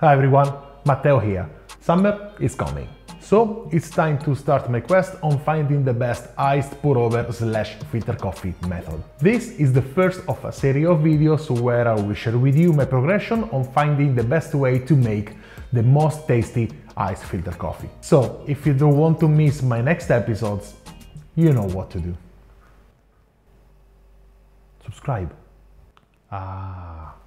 Hi everyone, Matteo here. Summer is coming. So it's time to start my quest on finding the best iced pour over slash filter coffee method. This is the first of a series of videos where I will share with you my progression on finding the best way to make the most tasty iced filter coffee. So if you don't want to miss my next episodes, you know what to do. Subscribe. Ah.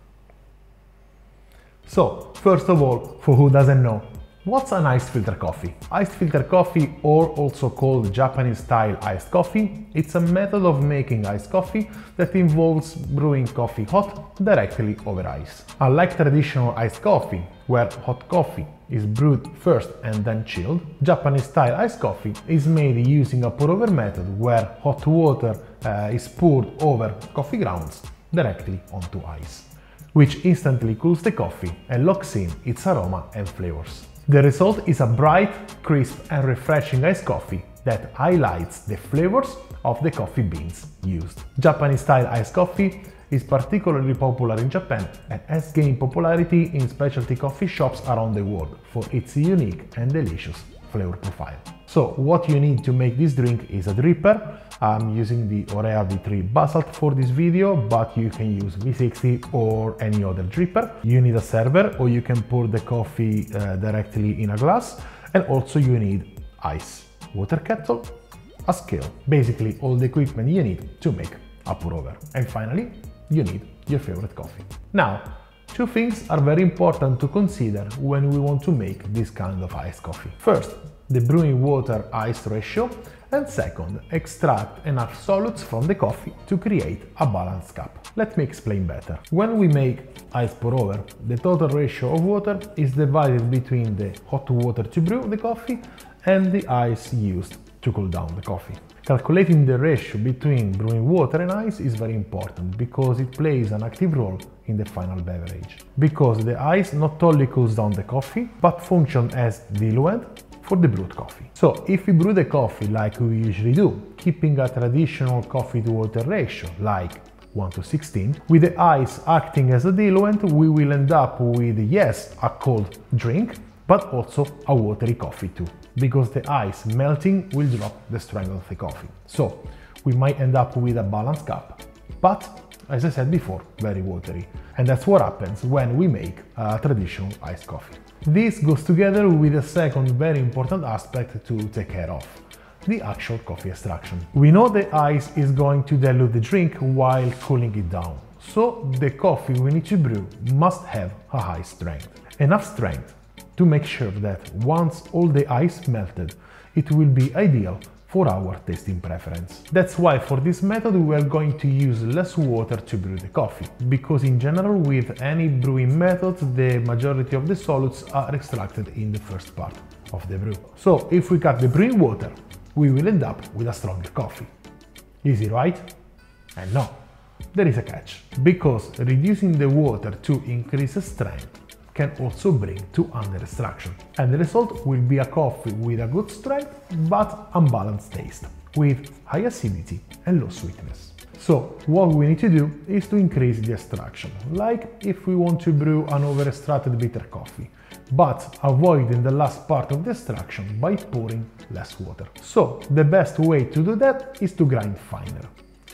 So, first of all, for who doesn't know, what's an iced filter coffee? Iced filter coffee, or also called Japanese style iced coffee, it's a method of making iced coffee that involves brewing coffee hot directly over ice. Unlike traditional iced coffee, where hot coffee is brewed first and then chilled, Japanese style iced coffee is made using a pour over method where hot water uh, is poured over coffee grounds directly onto ice which instantly cools the coffee and locks in its aroma and flavors. The result is a bright, crisp and refreshing iced coffee that highlights the flavors of the coffee beans used. Japanese style iced coffee is particularly popular in Japan and has gained popularity in specialty coffee shops around the world for its unique and delicious flavor profile. So what you need to make this drink is a dripper. I'm using the Orea V3 Basalt for this video, but you can use V60 or any other dripper. You need a server or you can pour the coffee uh, directly in a glass. And also you need ice, water kettle, a scale, basically all the equipment you need to make a pour over. And finally, you need your favorite coffee. Now, two things are very important to consider when we want to make this kind of iced coffee. First, the brewing water ice ratio, and second, extract enough solutes from the coffee to create a balanced cup. Let me explain better. When we make ice pour over, the total ratio of water is divided between the hot water to brew the coffee and the ice used to cool down the coffee. Calculating the ratio between brewing water and ice is very important because it plays an active role in the final beverage. Because the ice not only cools down the coffee, but functions as diluent for the brewed coffee. So if we brew the coffee like we usually do, keeping a traditional coffee to water ratio like 1 to 16, with the ice acting as a diluent, we will end up with, yes, a cold drink, but also a watery coffee too, because the ice melting will drop the strength of the coffee. So we might end up with a balanced cup, but as I said before, very watery. And that's what happens when we make a traditional iced coffee. This goes together with a second very important aspect to take care of the actual coffee extraction. We know the ice is going to dilute the drink while cooling it down, so the coffee we need to brew must have a high strength. Enough strength to make sure that once all the ice melted, it will be ideal for our tasting preference. That's why for this method we are going to use less water to brew the coffee, because in general with any brewing method the majority of the solutes are extracted in the first part of the brew. So if we cut the brewing water, we will end up with a stronger coffee. Easy, right? And no, there is a catch, because reducing the water to increase strength can also bring to under extraction. And the result will be a coffee with a good strength but unbalanced taste, with high acidity and low sweetness. So what we need to do is to increase the extraction, like if we want to brew an over-extracted bitter coffee, but avoiding the last part of the extraction by pouring less water. So the best way to do that is to grind finer,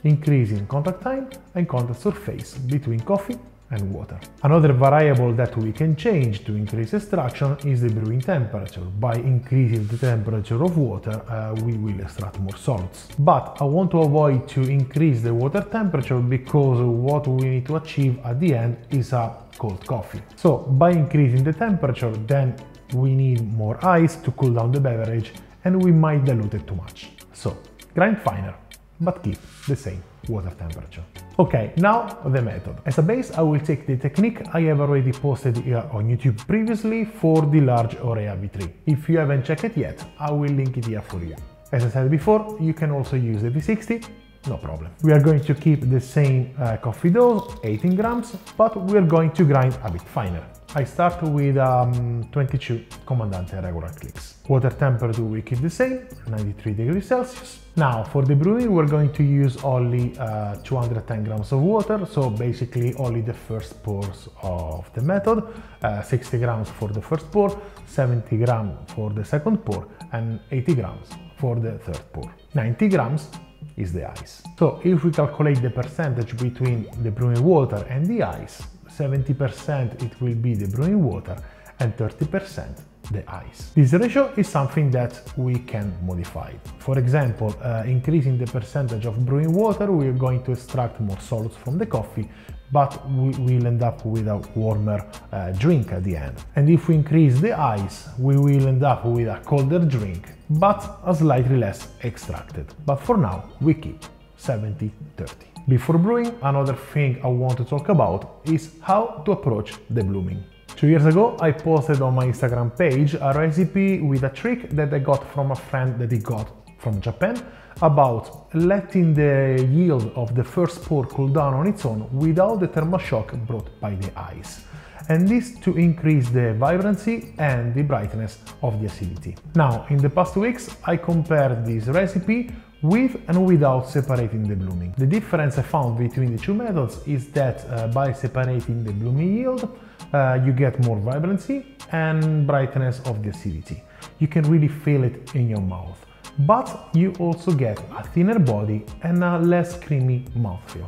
increasing contact time and contact surface between coffee and water. Another variable that we can change to increase extraction is the brewing temperature. By increasing the temperature of water, uh, we will extract more salts. But I want to avoid to increase the water temperature because what we need to achieve at the end is a cold coffee. So by increasing the temperature, then we need more ice to cool down the beverage and we might dilute it too much. So grind finer, but keep the same water temperature. Okay, now the method. As a base, I will take the technique I have already posted here on YouTube previously for the large Orea V3. If you haven't checked it yet, I will link it here for you. As I said before, you can also use the V60, no problem. We are going to keep the same uh, coffee dose, 18 grams, but we are going to grind a bit finer. I start with um, 22 Comandante regular clicks. Water temperature we keep the same, 93 degrees Celsius. Now for the brewing we're going to use only uh, 210 grams of water, so basically only the first pours of the method, uh, 60 grams for the first pour, 70 grams for the second pour and 80 grams for the third pour. 90 grams is the ice. So if we calculate the percentage between the brewing water and the ice, 70% it will be the brewing water and 30% the ice. This ratio is something that we can modify. For example, uh, increasing the percentage of brewing water, we are going to extract more solids from the coffee, but we will end up with a warmer uh, drink at the end. And if we increase the ice, we will end up with a colder drink, but a slightly less extracted. But for now, we keep 70-30. Before brewing, another thing I want to talk about is how to approach the blooming. Two years ago, I posted on my Instagram page a recipe with a trick that I got from a friend that he got from Japan about letting the yield of the first pour cool down on its own without the thermal shock brought by the ice. And this to increase the vibrancy and the brightness of the acidity. Now, in the past weeks, I compared this recipe with and without separating the blooming. The difference I found between the two methods is that uh, by separating the blooming yield, uh, you get more vibrancy and brightness of the acidity. You can really feel it in your mouth. But you also get a thinner body and a less creamy mouthfeel.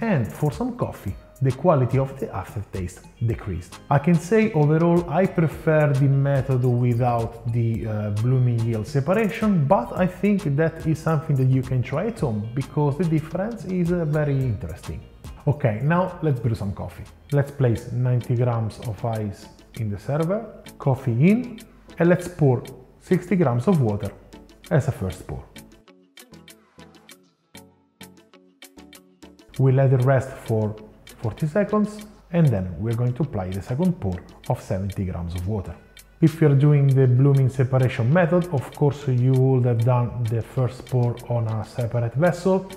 And for some coffee, the quality of the aftertaste decreased. I can say overall I prefer the method without the uh, blooming yield separation, but I think that is something that you can try at home because the difference is uh, very interesting. Okay, now let's brew some coffee. Let's place 90 grams of ice in the server, coffee in, and let's pour 60 grams of water as a first pour. We let it rest for 40 seconds and then we're going to apply the second pour of 70 grams of water. If you're doing the blooming separation method, of course you would have done the first pour on a separate vessel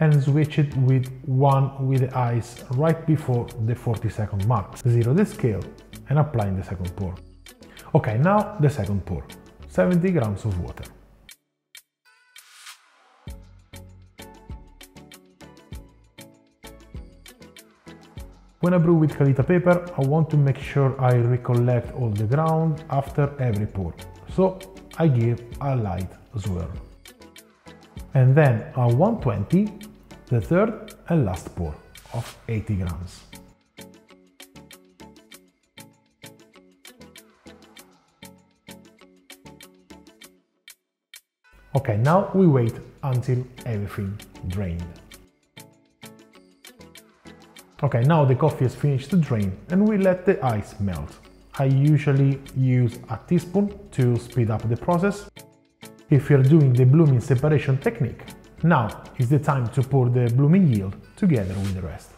and switch it with one with the ice right before the 40 second mark. Zero the scale and applying the second pour. Okay, now the second pour. 70 grams of water. When I brew with Kalita paper, I want to make sure I recollect all the ground after every pour. So I give a light swirl. And then at 120, the third and last pour of 80 grams. Okay, now we wait until everything drained. Okay, now the coffee is finished to drain and we let the ice melt. I usually use a teaspoon to speed up the process. If you're doing the blooming separation technique, now is the time to pour the blooming yield together with the rest.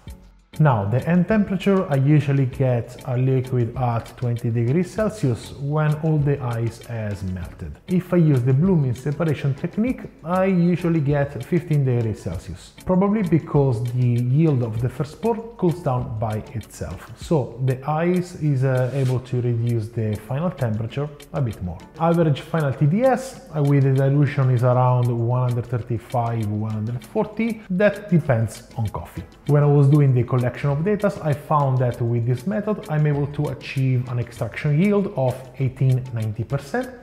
Now, the end temperature, I usually get a liquid at 20 degrees Celsius when all the ice has melted. If I use the blooming separation technique, I usually get 15 degrees Celsius, probably because the yield of the first pour cools down by itself. So the ice is uh, able to reduce the final temperature a bit more. Average final TDS uh, with the dilution is around 135-140, that depends on coffee. When I was doing the collection of data, I found that with this method I'm able to achieve an extraction yield of 18-90%,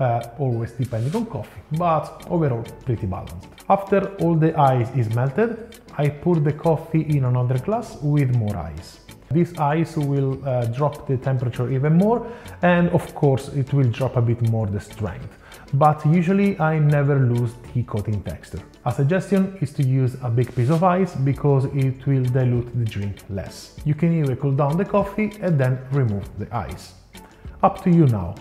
uh, always depending on coffee, but overall pretty balanced. After all the ice is melted, I pour the coffee in another glass with more ice. This ice will uh, drop the temperature even more and of course it will drop a bit more the strength but usually I never lose the coating texture. A suggestion is to use a big piece of ice because it will dilute the drink less. You can either cool down the coffee and then remove the ice. Up to you now,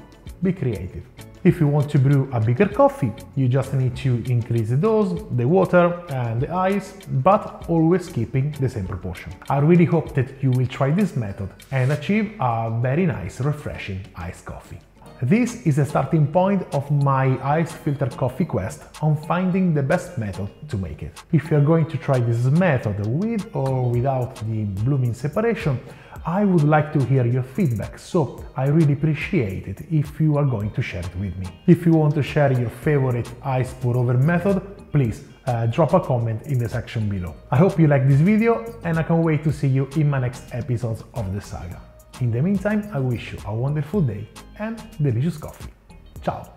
be creative. If you want to brew a bigger coffee, you just need to increase the dose, the water and the ice, but always keeping the same proportion. I really hope that you will try this method and achieve a very nice refreshing iced coffee. This is the starting point of my ice filter coffee quest on finding the best method to make it. If you're going to try this method with or without the blooming separation, I would like to hear your feedback, so I really appreciate it if you are going to share it with me. If you want to share your favorite ice pour over method, please uh, drop a comment in the section below. I hope you like this video and I can't wait to see you in my next episodes of the saga. In the meantime, I wish you a wonderful day and delicious coffee. Ciao!